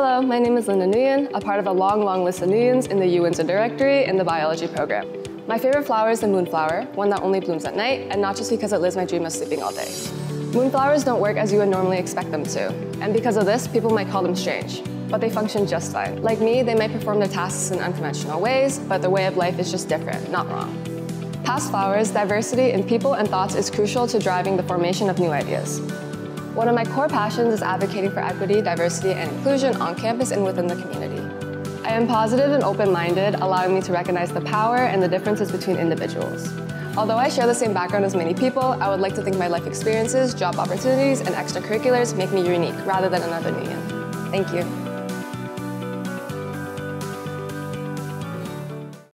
Hello, my name is Linda Nguyen, a part of a long, long list of Nguyens in the U Windsor Directory in the biology program. My favorite flower is the moonflower, one that only blooms at night, and not just because it lives my dream of sleeping all day. Moonflowers don't work as you would normally expect them to, and because of this, people might call them strange. But they function just fine. Like me, they might perform their tasks in unconventional ways, but their way of life is just different, not wrong. Past flowers, diversity in people and thoughts is crucial to driving the formation of new ideas. One of my core passions is advocating for equity, diversity, and inclusion on campus and within the community. I am positive and open-minded, allowing me to recognize the power and the differences between individuals. Although I share the same background as many people, I would like to think my life experiences, job opportunities, and extracurriculars make me unique rather than another Nguyen. Thank you.